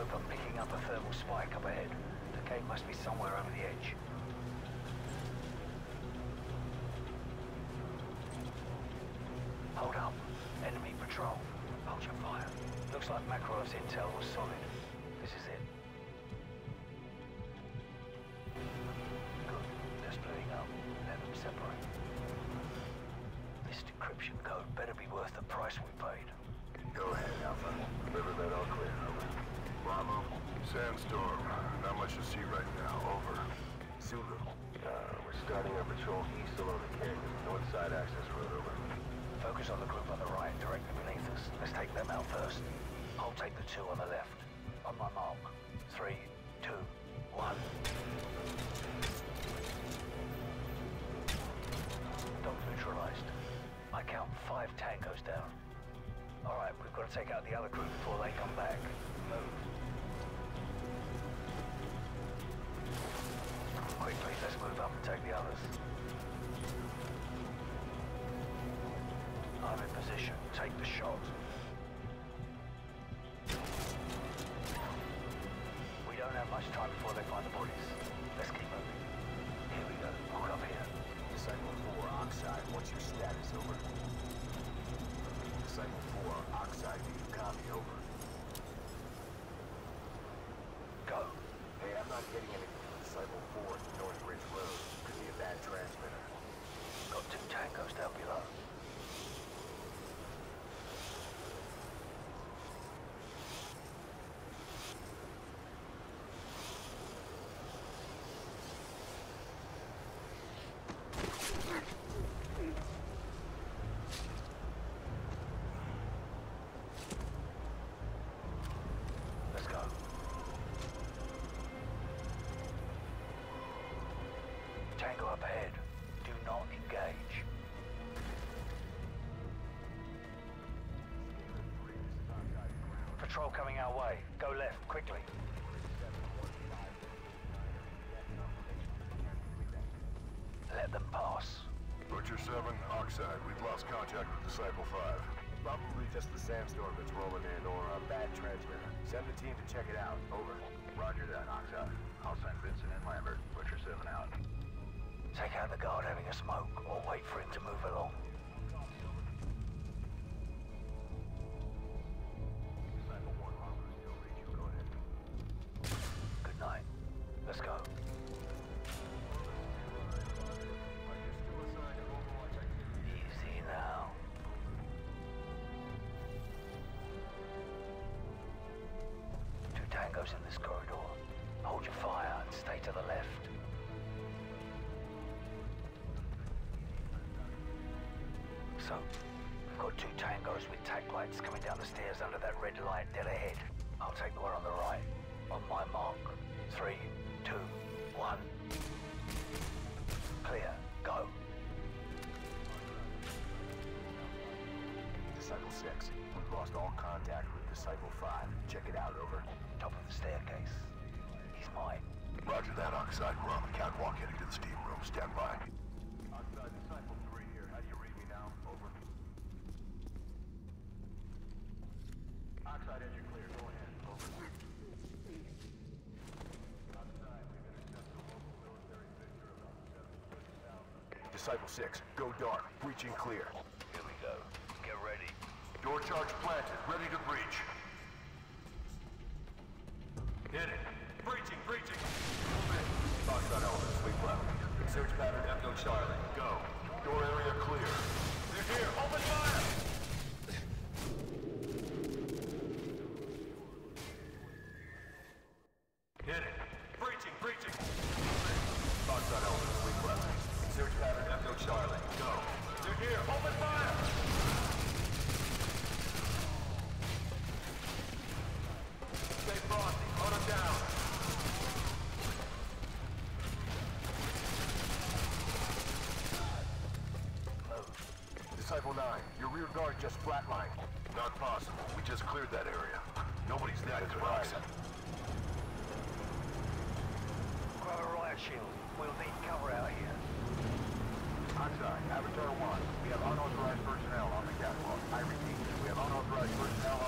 I'm picking up a thermal spike up ahead. The gate must be somewhere over the edge. Hold up. Enemy patrol. Hold your fire. Looks like Makarov's intel was solid. This is it. Starting our patrol east along the canyon. North side access road. Over. Focus on the group on the right, directly beneath us. Let's take them out first. I'll take the two on the left. On my mark. Three, two, one. Dogs neutralized. I count five tangos down. All right, we've got to take out the other group before they come back. Move. Quickly, let's move up and take the others. I'm in position. Take the shot. We don't have much time before they Patrol coming our way. Go left, quickly. Let them pass. Butcher 7, Oxide. We've lost contact with Disciple 5. Probably just the sandstorm that's rolling in or a bad transmitter. Send the team to check it out. Over. Roger that, Oxide. I'll send Vincent and Lambert. Butcher 7 out. Take out the guard having a smoke, or wait for him to move along. Tangos in this corridor. Hold your fire and stay to the left. So, we've got two tangos with tac lights coming down the stairs under that red light dead ahead. He's. Roger that, Oxide. We're on the catwalk heading to the steam room. Stand by. Oxide Disciple 3 here. How do you read me now? Over. Oxide engine clear. Go ahead. Over. Oxide, we've intercepted a local military victor about 730,000. Disciple 6, go dark. Breaching clear. Here we go. Get ready. Door charge planted. Ready to breach. Hit it. Breaching, breaching. In. Oxide sweep left. Search pattern Echo Charlie. Go. Door area clear. They're here. Open fire! 509. Your rear guard just flatlined. Not possible. We just cleared that area. Nobody's there. Grab a riot shield. We'll need cover out here. Hansa, Avatar 1. We have unauthorized personnel on the catwalk. I repeat, we have unauthorized personnel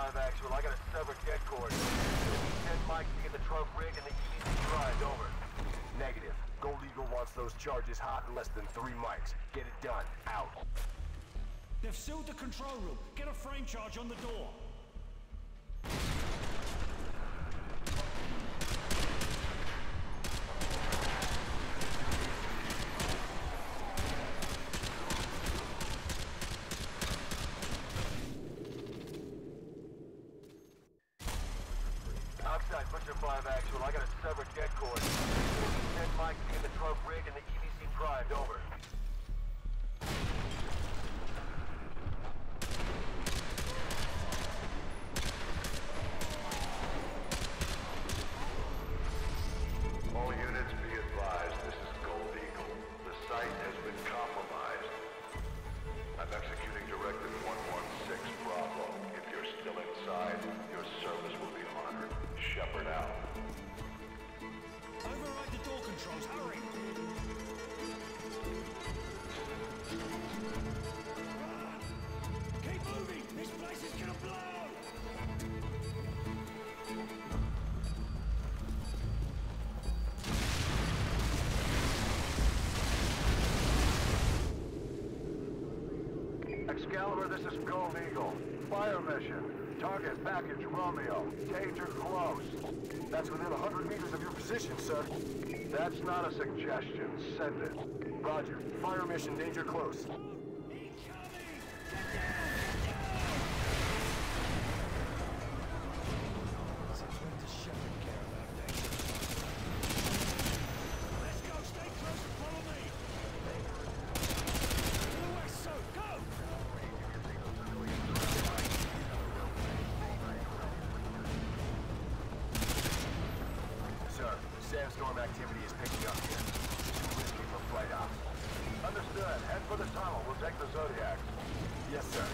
live actual. I got a severed dead cord. Send Mike to get the truck rig and the easy drive over. Negative. Gold Eagle wants those charges hot in less than three mics. Get it done. Out. They've sealed the control room. Get a frame charge on the door. Excalibur, this is Gold Eagle. Fire mission. Target package Romeo. Danger close. That's within 100 meters of your position, sir. That's not a suggestion. Send it. Roger. Fire mission, danger close. Understood. Head for the tunnel. We'll take the Zodiac. Yes, sir.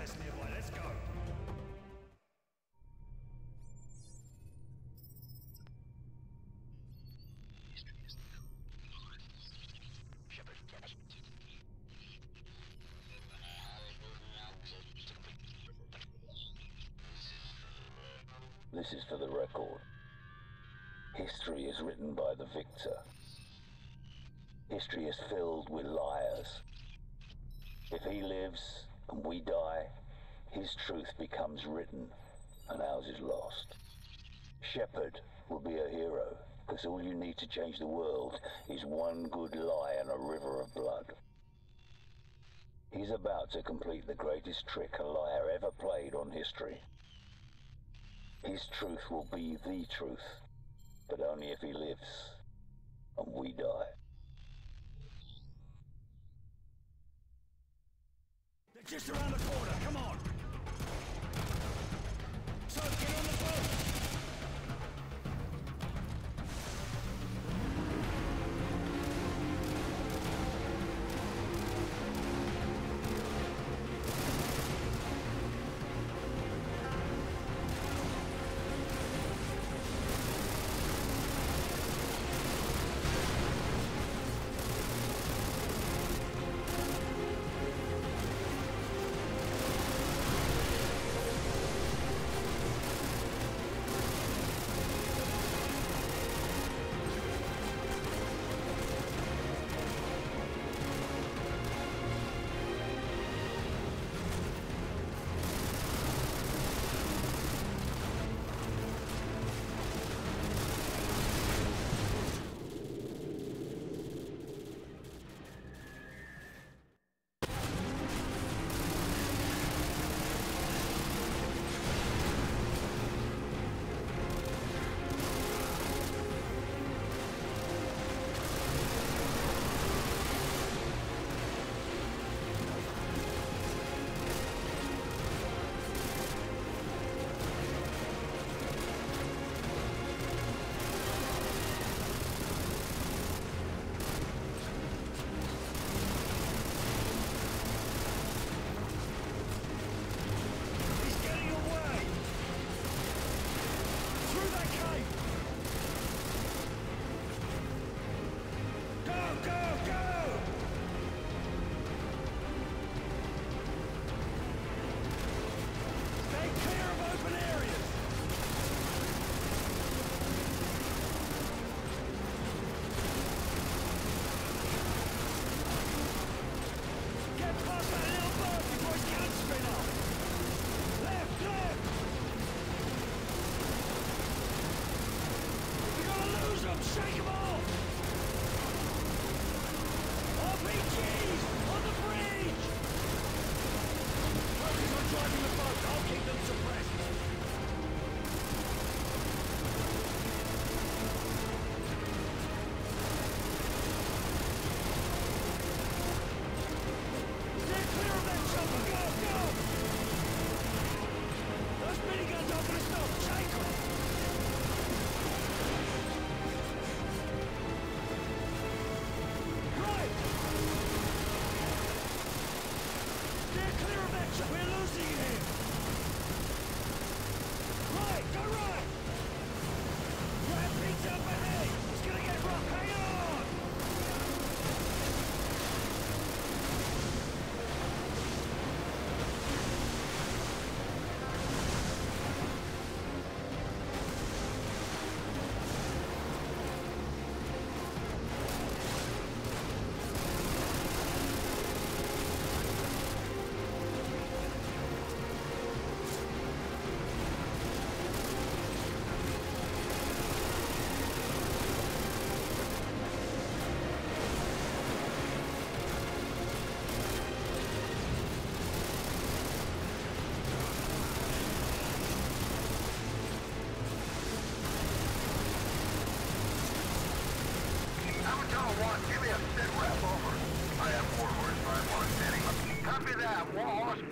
access nearby. Let's go. This is for the record. History is written by the victor. History is filled with liars. If he lives, and we die, his truth becomes written and ours is lost. Shepherd will be a hero because all you need to change the world is one good lie and a river of blood. He's about to complete the greatest trick a liar ever played on history. His truth will be the truth, but only if he lives and we die. They're just around the corner, come on! So, get on the boat!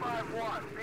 5-1.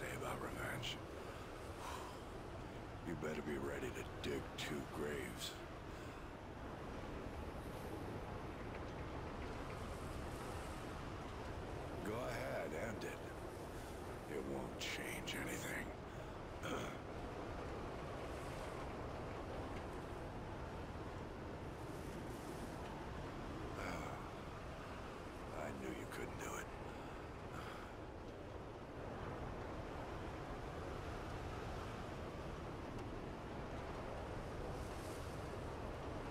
Say about revenge. You better be ready to dig two graves. Go ahead, end it. It won't change anything. I knew you couldn't do it.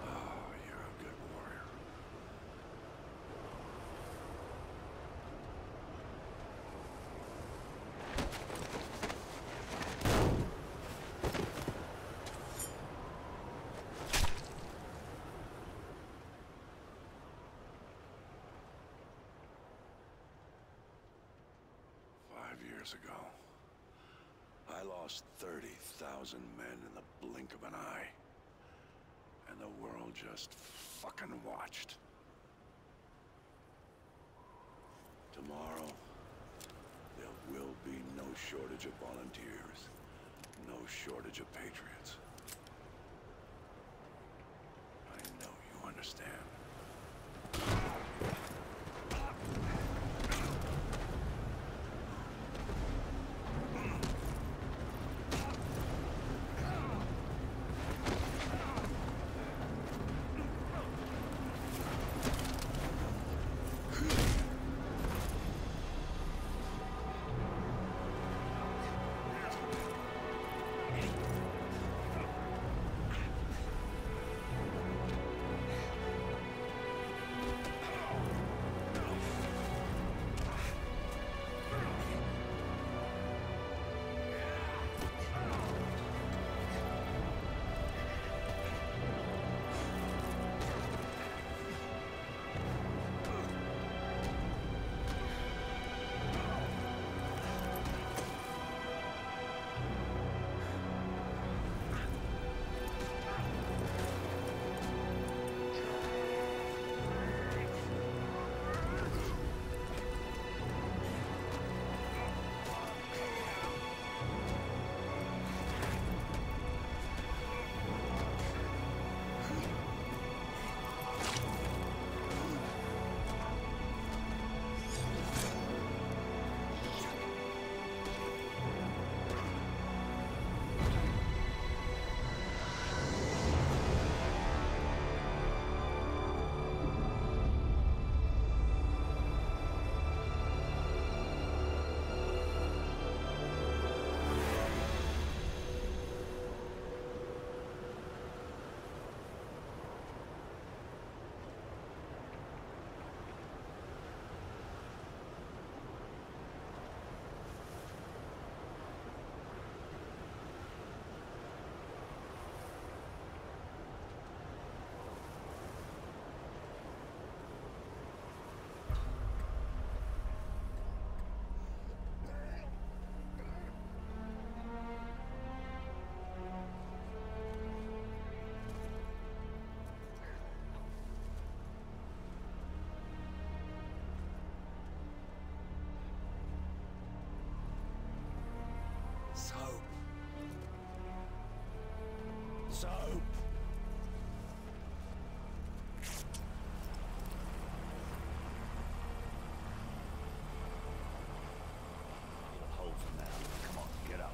Oh, you're a good warrior. Five years ago, I lost 30,000 men in the blink of an eye. And the world just fucking watched. Tomorrow, there will be no shortage of volunteers, no shortage of patriots. Soap. Hold for now. Come on, get up.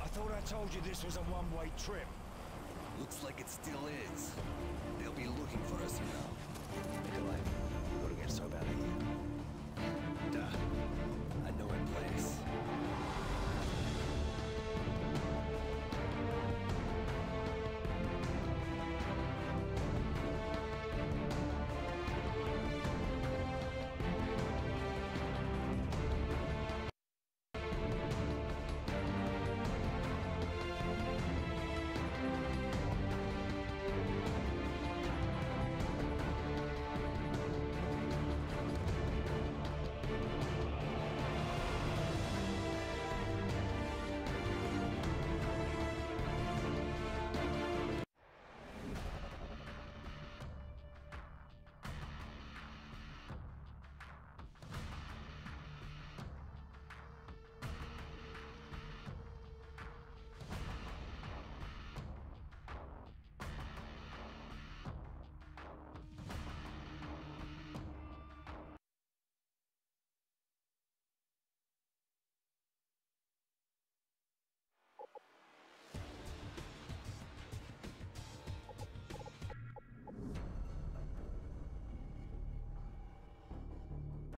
I thought I told you this was a one-way trip. Looks like it still is. They'll be looking for us, now. Nikolai, we gotta get out of here. Duh. I know a place.